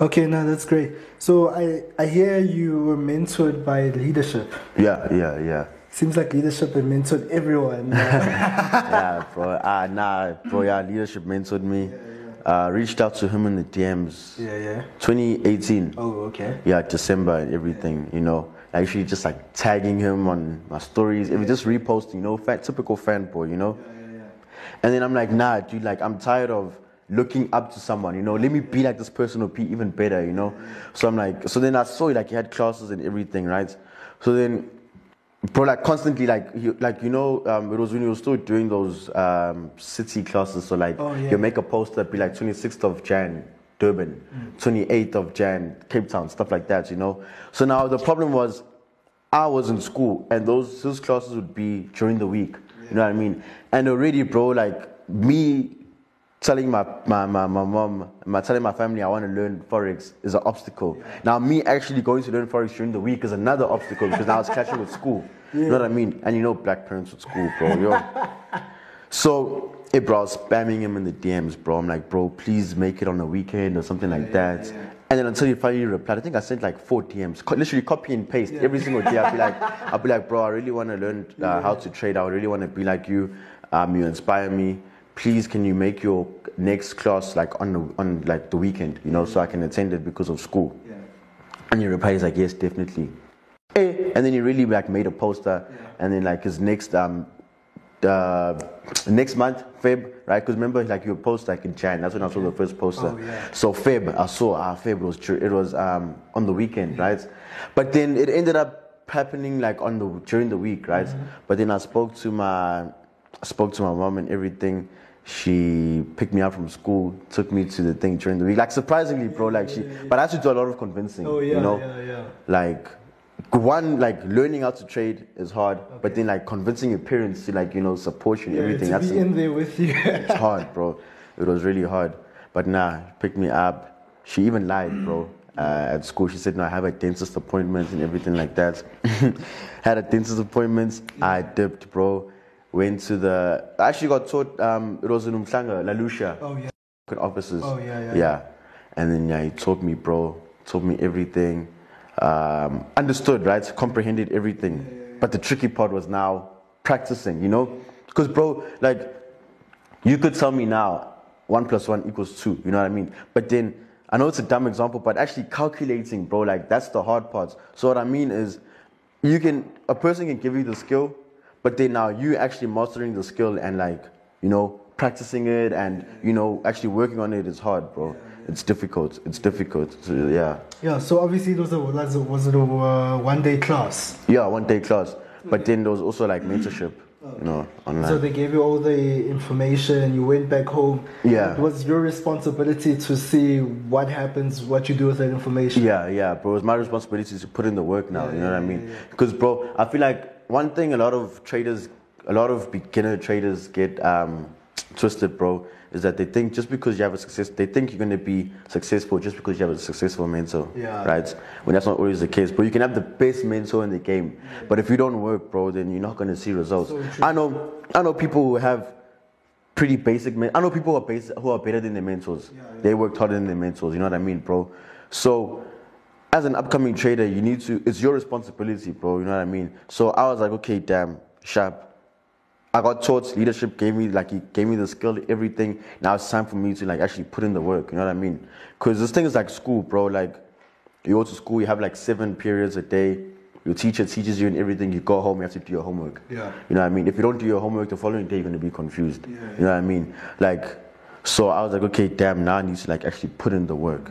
Okay, no, that's great. So I, I hear you were mentored by leadership. Yeah, yeah, yeah. Seems like leadership had mentored everyone. yeah, bro. Ah, nah, bro. Yeah, leadership mentored me. Uh, reached out to him in the DMs. yeah, yeah. 2018. Oh, okay. Yeah, December and everything. You know, actually just like tagging him on my stories. It was just reposting. You know, fan, typical fanboy. You know. And then I'm like, nah, dude. Like, I'm tired of looking up to someone. You know, let me be like this person or be even better. You know. So I'm like, so then I saw like he had classes and everything, right? So then bro like constantly like you like you know um, it was when you were still doing those um, city classes so like Oh, yeah. you make a poster be like 26th of jan durban 28th of jan cape town stuff like that you know so now the problem was i was in school and those those classes would be during the week you know what i mean and already bro like me telling my, my, my, my mom, my telling my family I want to learn forex is an obstacle. Now me actually going to learn forex during the week is another obstacle because now it's clashing with school. You know what I mean? And you know black parents with school, bro. Yo. so hey bro, I was spamming him in the DMs, bro. I'm like, bro, please make it on a weekend or something like that. And then until he finally replied, I think I sent like four DMs, co- literally copy and paste every single day. I'll be like, I'll be like, bro, I really want to learn uh, how to trade. I really want to be like you. Um, you inspire me. Please, can you make your next class like on the, on like the weekend, you know, so I can attend it because of school. And he replies like, yes, definitely. Eh, And then he really like made a poster, and then like his next um, uh, next month Feb, right? Because remember like your post like in Jan. That's when I saw the first poster. Oh, yeah. So Feb, I saw ah Feb was true it was um on the weekend, right? But then it ended up happening like on the during the week, right? But then I spoke to my I spoke to my mom and everything. She picked me up from school, took me to the thing during the week. Like surprisingly, bro. Like she, but I had to do a lot of convincing. Oh, yeah, you know, yeah, yeah. like one like learning how to trade is hard, but then like convincing your parents to like you know support you and everything. to That's be in there with you. it's hard, bro. It was really hard. But nah, picked me up. She even lied, bro. Uh, at school, she said, "No, I have a dentist appointment and everything like that." Had a dentist appointment. I dipped, bro. Went to the. I actually got taught. Um, it was in Umhlanga, La Lucia oh, yeah. offices. Oh, yeah, yeah. Yeah. And then yeah, he taught me, bro. Taught me everything. Um, understood, right? Comprehended everything. Yeah. But the tricky part was now practicing, you know? Because, bro, like, you could tell me now one plus one equals two, you know what I mean? But then, I know it's a dumb example, but actually calculating, bro, like, that's the hard part. So, what I mean is, you can, a person can give you the skill, but then now you actually mastering the skill and, like, you know, practicing it and, you know, actually working on it is hard, bro. It's difficult. It's difficult. So, yeah. Yeah, so obviously it was a, was it, was it a uh, one day class? Yeah, one day class. But then there was also like mentorship, you know, online. So they gave you all the information, you went back home. Yeah. It was your responsibility to see what happens, what you do with that information. Yeah, yeah, bro. It's my responsibility to put in the work now. you know what I mean? Because, bro, I feel like one thing a lot of traders, a lot of beginner traders get um, twisted, bro, is that they think just because you have a success, they think you're going to be successful just because you have a successful mentor, Yeah. right? When that's not always the case. But you can have the best mentor in the game, but if you don't work, bro, then you're not going to see results. So. I know, I know people who have pretty basic. Men- I know people who are basic, who are better than their mentors. They worked harder than their mentors. You know what I mean, bro? So, as an upcoming trader, you need to. It's your responsibility, bro. You know what I mean? So I was like, okay, damn, sharp. I got taught leadership gave me like he gave me the skill, everything. Now it's time for me to like actually put in the work. You know what I mean? Because this thing is like school, bro. Like you go to school, you have like seven periods a day. Your teacher teaches you and everything. You go home, you have to do your homework. Yeah. You know what I mean? If you don't do your homework the following day, you're gonna be confused. Yeah, You know what I mean? Like, so I was like, okay, damn, now I need to like actually put in the work.